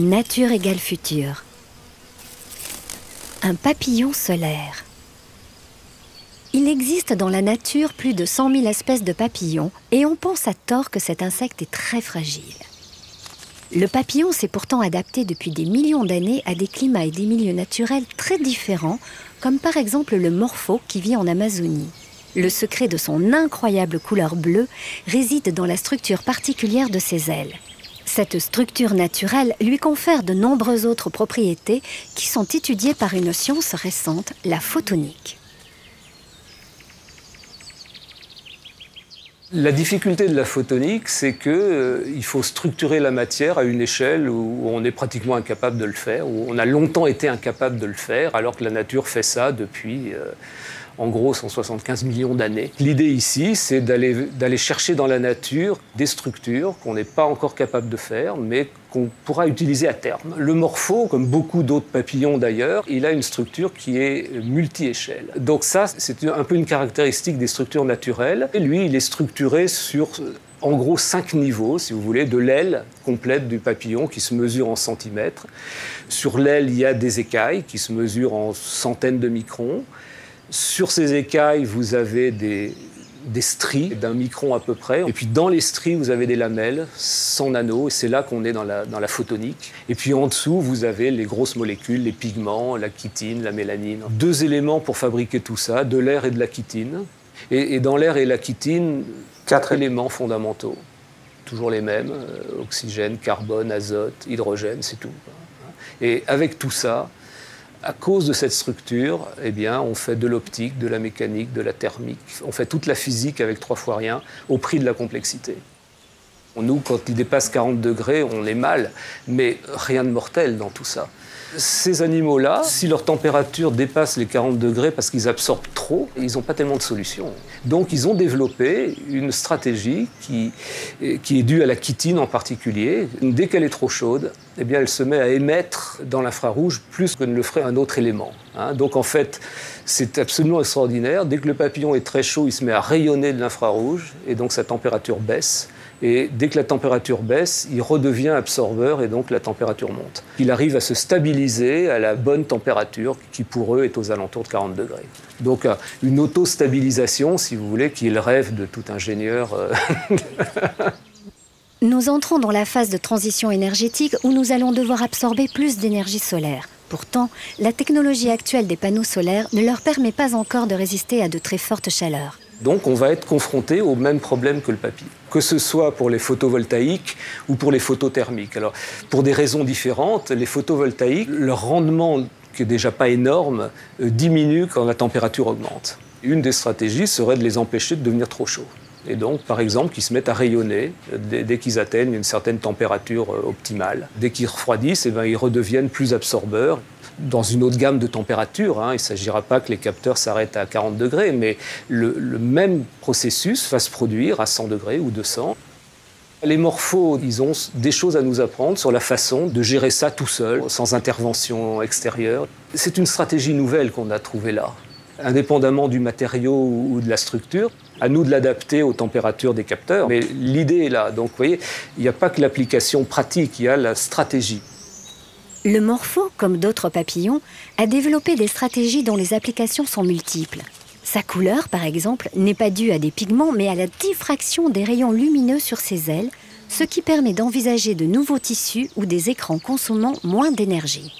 Nature égale futur. Un papillon solaire. Il existe dans la nature plus de 100 000 espèces de papillons et on pense à tort que cet insecte est très fragile. Le papillon s'est pourtant adapté depuis des millions d'années à des climats et des milieux naturels très différents, comme par exemple le morpho qui vit en Amazonie. Le secret de son incroyable couleur bleue réside dans la structure particulière de ses ailes. Cette structure naturelle lui confère de nombreuses autres propriétés qui sont étudiées par une science récente, la photonique. La difficulté de la photonique, c'est qu'il euh, faut structurer la matière à une échelle où on est pratiquement incapable de le faire, où on a longtemps été incapable de le faire, alors que la nature fait ça depuis euh, en gros 175 millions d'années. L'idée ici, c'est d'aller chercher dans la nature des structures qu'on n'est pas encore capable de faire, mais qu'on pourra utiliser à terme. Le morpho, comme beaucoup d'autres papillons d'ailleurs, il a une structure qui est multi-échelle. Donc ça, c'est un peu une caractéristique des structures naturelles. Et lui, il est structuré sur en gros cinq niveaux, si vous voulez, de l'aile complète du papillon qui se mesure en centimètres. Sur l'aile, il y a des écailles qui se mesurent en centaines de microns. Sur ces écailles, vous avez des, stries d'un micron à peu près. Et puis dans les stries, vous avez des lamelles, 100 nanos, et c'est là qu'on est dans la, photonique. Et puis en dessous, vous avez les grosses molécules, les pigments, la chitine, la mélanine. Deux éléments pour fabriquer tout ça, de l'air et de la chitine. Et, dans l'air et la chitine, quatre éléments fondamentaux. Toujours les mêmes, euh, oxygène, carbone, azote, hydrogène, c'est tout. Et avec tout ça, à cause de cette structure, eh on fait de l'optique, de la mécanique, de la thermique. On fait toute la physique avec trois fois rien, au prix de la complexité. Nous, quand il dépasse 40 degrés, on est mal, mais rien de mortel dans tout ça. Ces animaux-là, si leur température dépasse les 40 degrés parce qu'ils absorbent trop, ils n'ont pas tellement de solutions. Donc ils ont développé une stratégie qui, qui est due à la chitine en particulier. Dès qu'elle est trop chaude, eh bien, elle se met à émettre dans l'infrarouge plus que ne le ferait un autre élément. Hein. Donc en fait, c'est absolument extraordinaire. Dès que le papillon est très chaud, il se met à rayonner de l'infrarouge et donc sa température baisse. Et dès que la température baisse, il redevient absorbeur et donc la température monte. Il arrive à se stabiliser à la bonne température qui pour eux est aux alentours de 40 degrés. Donc euh, une auto-stabilisation, si vous voulez, qui est le rêve de tout ingénieur. Euh. nous entrons dans la phase de transition énergétique où nous allons devoir absorber plus d'énergie solaire. Pourtant, la technologie actuelle des panneaux solaires ne leur permet pas encore de résister à de très fortes chaleurs. Donc on va être confronté au même problème que le papier, que ce soit pour les photovoltaïques ou pour les photothermiques. Alors pour des raisons différentes, les photovoltaïques, leur rendement qui est déjà pas énorme, euh, diminue quand la température augmente. Une des stratégies serait de les empêcher de devenir trop chauds. Et donc, par exemple, qu'ils se mettent à rayonner dès, dès qu'ils atteignent une certaine température euh, optimale. Dès qu'ils refroidissent, eh ben, ils redeviennent plus absorbeurs dans une autre gamme de température. Hein. Il ne s'agira pas que les capteurs s'arrêtent à 40 degrés, mais le, même processus va se produire à 100 degrés ou 200. Les morphos, ils ont des choses à nous apprendre sur la façon de gérer ça tout seul, sans intervention extérieure. C'est une stratégie nouvelle qu'on a trouvée là, indépendamment du matériau ou de la structure. À nous de l'adapter aux températures des capteurs. Mais l'idée est là. Donc, vous voyez, il n'y a pas que l'application pratique, il y a la stratégie. Le morpho, comme d'autres papillons, a développé des stratégies dont les applications sont multiples. Sa couleur, par exemple, n'est pas due à des pigments, mais à la diffraction des rayons lumineux sur ses ailes, ce qui permet d'envisager de nouveaux tissus ou des écrans consommant moins d'énergie.